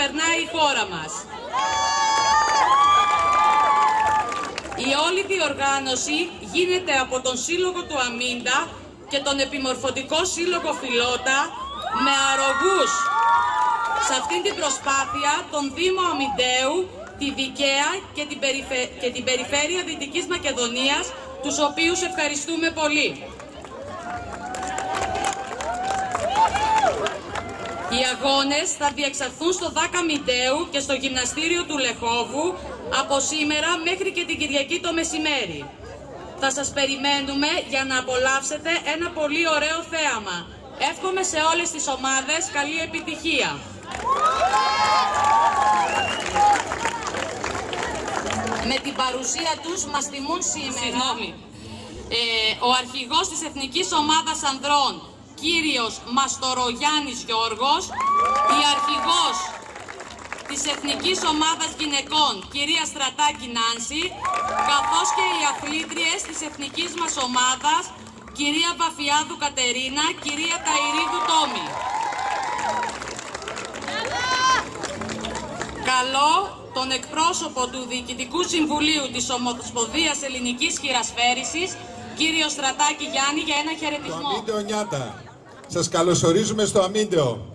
περνάει η χώρα μας. Η όλη διοργάνωση γίνεται από τον Σύλλογο του Αμίντα και τον Επιμορφωτικό Σύλλογο Φιλότα με αρρωγούς σε αυτήν την προσπάθεια τον Δήμο Αμυντέου, τη Δικαία και την, περιφε... και την Περιφέρεια Δυτικής Μακεδονίας, τους οποίους ευχαριστούμε πολύ. Οι αγώνες θα διεξαχθούν στο Δάκα Μιντέου και στο γυμναστήριο του Λεχόβου από σήμερα μέχρι και την Κυριακή το μεσημέρι. Θα σας περιμένουμε για να απολαύσετε ένα πολύ ωραίο θέαμα. Εύχομαι σε όλες τις ομάδες καλή επιτυχία. Με την παρουσία τους μας τιμούν σήμερα ε, ο αρχηγός της Εθνικής Ομάδας Ανδρών, κύριος Μαστορογιάννης Γιώργος, η αρχηγός της Εθνικής Ομάδας Γυναικών, κυρία Στρατάκη Νάνση, καθώς και οι αθλήτριες της Εθνικής μας Ομάδας, κυρία Βαφιάδου Κατερίνα, κυρία Ταϊρίδου Τόμη. Καλό τον εκπρόσωπο του Διοικητικού Συμβουλίου της Ομοσπονδίας Ελληνικής Χειρασφαίρησης, κύριο Στρατάκη Γιάννη, για ένα Το χαιρετισμό. Αμίντεο Νιάτα. Σας καλωσορίζουμε στο Αμίντεο.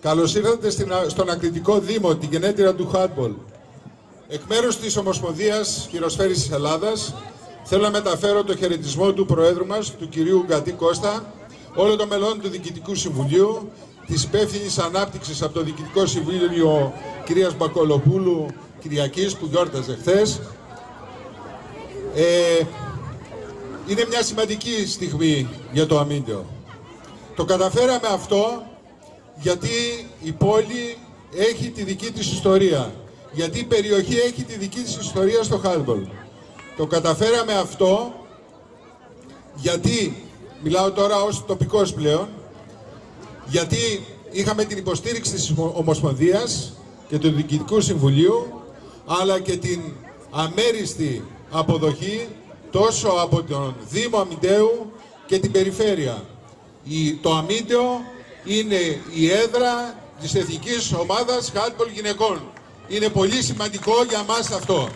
Καλώς ήρθατε στην, στον Ακριτικό Δήμο, την γενέτειρα του Χάτμπολ. Εκ μέρους της Ομοσπονδίας Χειροσφαίρησης Ελλάδας, θέλω να μεταφέρω το χαιρετισμό του Προέδρου μας, του κυρίου Γκατή Κώστα, όλων των μελών του Διοικητικού Συμβουλίου, της υπεύθυνης ανάπτυξης από το Διοικητικό Συμβούλιο κυρίας Μπακολοπούλου Κυριακής που γιόρταζε χθες. Ε, είναι μια σημαντική στιγμή για το Αμίντεο. Το καταφέραμε αυτό γιατί η πόλη έχει τη δική της ιστορία. Γιατί η περιοχή έχει τη δική της ιστορία στο Χάλμπολ. Το καταφέραμε αυτό γιατί, μιλάω τώρα ως τοπικός πλέον, γιατί είχαμε την υποστήριξη της Ομοσπονδίας και του Διοικητικού Συμβουλίου, αλλά και την αμέριστη αποδοχή τόσο από τον Δήμο Αμυντέου και την Περιφέρεια. Η, το Αμύντεο είναι η έδρα της Εθνικής Ομάδας Χάντμπολ Γυναικών. Είναι πολύ σημαντικό για μας αυτό.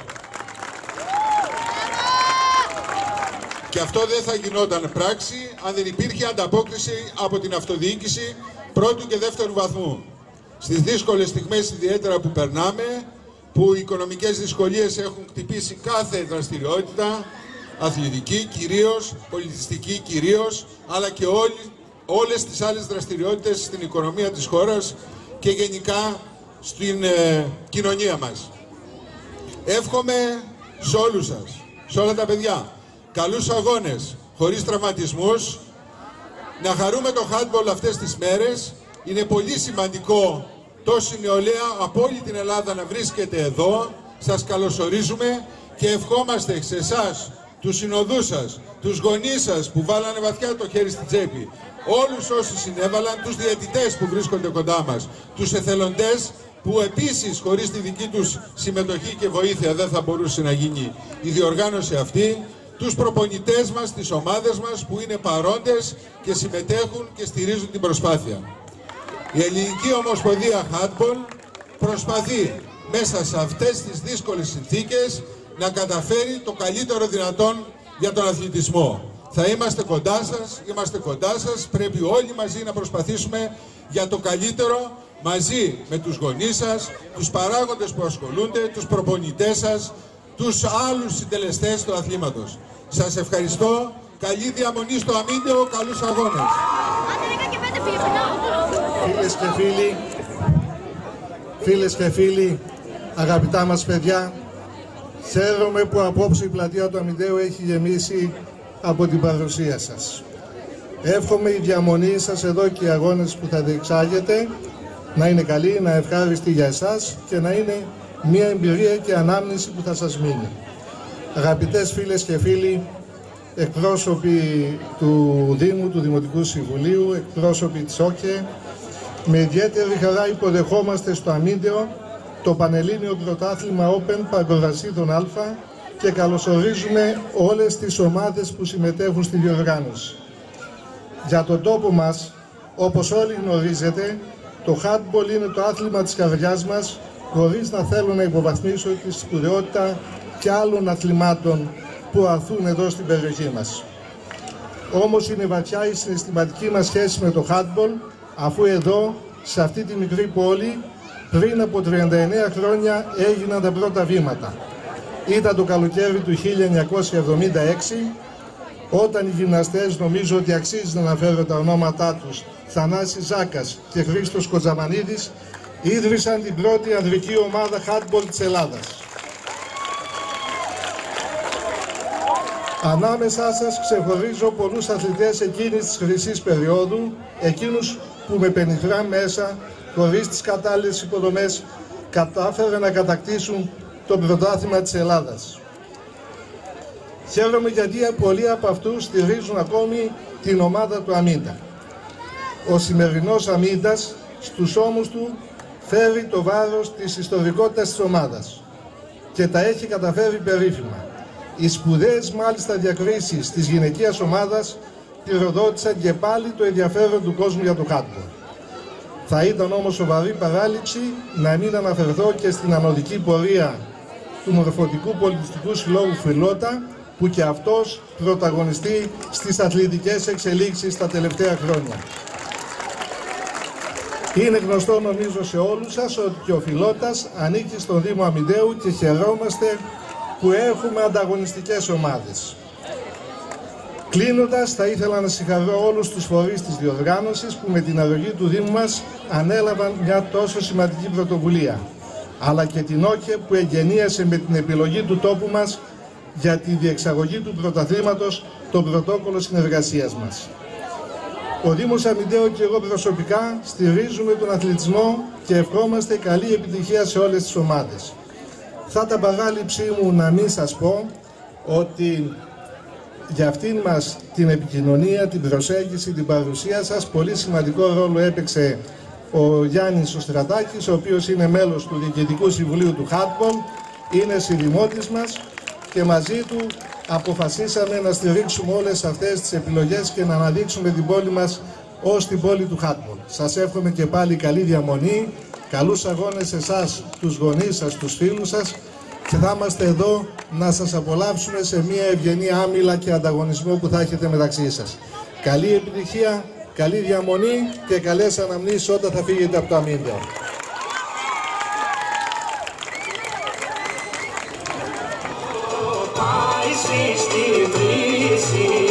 Και αυτό δεν θα γινόταν πράξη αν δεν υπήρχε ανταπόκριση από την αυτοδιοίκηση πρώτου και δεύτερου βαθμού. Στις δύσκολες στιγμές ιδιαίτερα που περνάμε, που οι οικονομικές δυσκολίες έχουν χτυπήσει κάθε δραστηριότητα, αθλητική κυρίως, πολιτιστική κυρίως, αλλά και όλοι, όλες τις άλλες δραστηριότητες στην οικονομία της χώρας και γενικά στην ε, κοινωνία μας. Εύχομαι σε όλους σας, σε όλα τα παιδιά, καλούς αγώνες, χωρίς τραυματισμούς, να χαρούμε το handball αυτές τις μέρες. Είναι πολύ σημαντικό τόση νεολαία από όλη την Ελλάδα να βρίσκεται εδώ. Σας καλωσορίζουμε και ευχόμαστε σε εσάς, τους συνοδούς σας, τους γονείς σας που βάλανε βαθιά το χέρι στην τσέπη, όλους όσοι συνέβαλαν, τους διαιτητές που βρίσκονται κοντά μας, τους εθελοντές που επίσης χωρίς τη δική τους συμμετοχή και βοήθεια δεν θα μπορούσε να γίνει η διοργάνωση αυτή, τους προπονητές μας, τις ομάδες μας που είναι παρόντες και συμμετέχουν και στηρίζουν την προσπάθεια. Η Ελληνική Ομοσπονδία Handball προσπαθεί μέσα σε αυτές τις δύσκολες συνθήκες να καταφέρει το καλύτερο δυνατόν για τον αθλητισμό. Θα είμαστε κοντά σας, είμαστε κοντά σας, πρέπει όλοι μαζί να προσπαθήσουμε για το καλύτερο μαζί με τους γονείς σας, τους παράγοντες που ασχολούνται, τους προπονητές σας, τους άλλους συντελεστές του αθλήματος. Σας ευχαριστώ. Καλή διαμονή στο Αμύντεο. Καλούς αγώνες. Φίλες και φίλοι, φίλες και φίλοι, αγαπητά μας παιδιά, χαίρομαι που απόψε η πλατεία του Αμυντέου έχει γεμίσει από την παρουσία σας. Εύχομαι η διαμονή σας εδώ και οι αγώνες που θα διεξάγετε να είναι καλή, να ευχάριστη για εσάς και να είναι μια εμπειρία και ανάμνηση που θα σας μείνει. Αγαπητές φίλες και φίλοι, εκπρόσωποι του Δήμου, του Δημοτικού Συμβουλίου, εκπρόσωποι της ΟΚΕ, με ιδιαίτερη χαρά υποδεχόμαστε στο Αμίντεο το Πανελλήνιο Πρωτάθλημα Open Παγκοδασίδων Α και καλωσορίζουμε όλες τις ομάδες που συμμετέχουν στη διοργάνωση. Για τον τόπο μας, όπως όλοι γνωρίζετε, το handball είναι το άθλημα της καρδιάς μας, χωρίς να θέλω να υποβαθμίσω τη σπουδαιότητα και άλλων αθλημάτων που αρθούν εδώ στην περιοχή μας. Όμως είναι βαθιά η συναισθηματική μας σχέση με το handball, αφού εδώ, σε αυτή τη μικρή πόλη, πριν από 39 χρόνια έγιναν τα πρώτα βήματα. Ήταν το καλοκαίρι του 1976, όταν οι γυμναστές νομίζω ότι αξίζει να αναφέρω τα ονόματά τους, Θανάσης Ζάκας και Χρήστος Κοτζαμανίδης, ίδρυσαν την πρώτη ανδρική ομάδα handball της Ελλάδας. Ανάμεσά σας ξεχωρίζω πολλούς αθλητές εκείνης της χρυσής περίοδου, εκείνους που με πενιχρά μέσα, χωρίς τις κατάλληλες υποδομές, κατάφεραν να κατακτήσουν το πρωτάθλημα της Ελλάδας. Χαίρομαι γιατί πολλοί από αυτούς στηρίζουν ακόμη την ομάδα του Αμίντα. Ο σημερινός Αμίντας στους ώμους του φέρει το βάρος της ιστορικότητας της ομάδας και τα έχει καταφέρει περίφημα. Οι σπουδαίες μάλιστα διακρίσεις της γυναικείας ομάδας πυροδότησαν και πάλι το ενδιαφέρον του κόσμου για το χάτμπορ. Θα ήταν όμως σοβαρή παράληψη να μην αναφερθώ και στην ανωδική πορεία του Μορφωτικού Πολιτιστικού Συλλόγου Φιλότα που και αυτός πρωταγωνιστεί στις αθλητικές εξελίξεις τα τελευταία χρόνια. Είναι γνωστό νομίζω σε όλους σας ότι ο Φιλότας ανήκει στον Δήμο Αμυντέου και χαιρόμαστε που έχουμε ανταγωνιστικές ομάδες. Κλείνοντας, θα ήθελα να συγχαρώ όλους τους φορείς της διοργάνωσης που με την αρρωγή του Δήμου μας ανέλαβαν μια τόσο σημαντική πρωτοβουλία, αλλά και την ΟΚΕ που εγγενίασε με την επιλογή του τόπου μας για τη διεξαγωγή του πρωταθλήματος το πρωτόκολλο συνεργασίας μας. Ο Δήμος Αμυντέο και εγώ προσωπικά στηρίζουμε τον αθλητισμό και ευχόμαστε καλή επιτυχία σε όλες τις ομάδες. Θα τα παράληψή μου να μην σας πω ότι για αυτήν μας την επικοινωνία, την προσέγγιση, την παρουσία σας πολύ σημαντικό ρόλο έπαιξε ο Γιάννης ο Στρατάκης, ο οποίος είναι μέλος του Διοικητικού Συμβουλίου του Χάτμπολ, είναι συνδημότης μας και μαζί του αποφασίσαμε να στηρίξουμε όλες αυτές τις επιλογές και να αναδείξουμε την πόλη μας ως την πόλη του Χάτμπολ. Σας εύχομαι και πάλι καλή διαμονή, καλούς αγώνες σε εσάς, τους γονείς σας, τους φίλους σας και θα είμαστε εδώ να σας απολαύσουμε σε μια ευγενή άμυλα και ανταγωνισμό που θα έχετε μεταξύ σας. Καλή επιτυχία, καλή διαμονή και καλές αναμνήσεις όταν θα φύγετε από το αμύντεο. Πάει στη βρύση